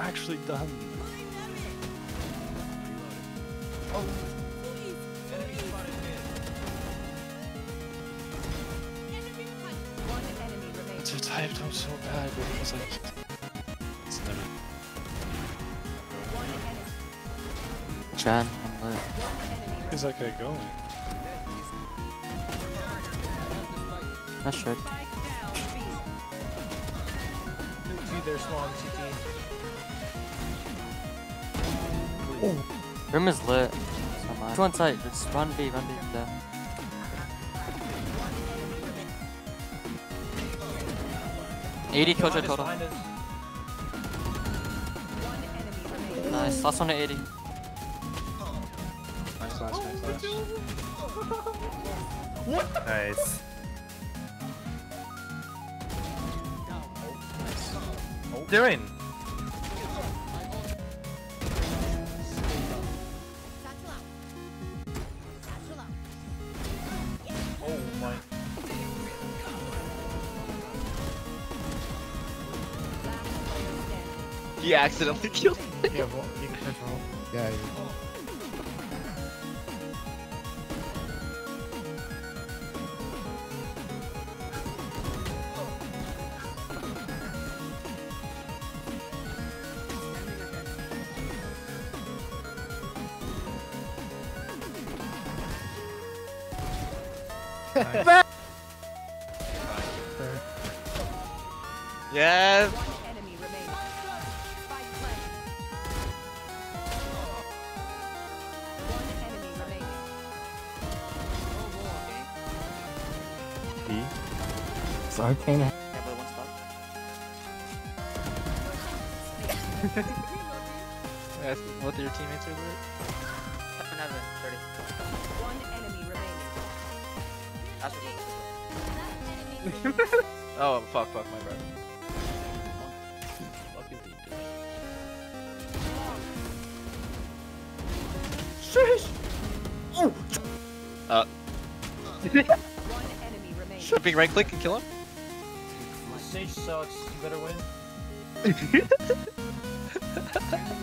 actually done? Oh. Remaining. Typed out so bad, but it was like. It's never. Chan, I'm lit. Where's that guy going? Not sure. Spike down. B. Two there, small CT. Room is lit. So. Two on site. Just run B, run B. There. Eighty killjoy Behind total. behind us. One enemy remaining. Nice. Last one at eighty. Nice, nice, nice, nice. Nice. What you doing? Oh my. Last. He accidentally killed. Yeah, well, you can control. Yeah, enemy remaining. It's arcane. Yeah, but one spot. Ask what your teammates are with. Heaven, heaven. 30. One enemy remaining. That's what Oh fuck, fuck my bro. Fuck is he doing? Uh, One enemy remaining. Shipping right click and kill him. Sage sucks. You better win.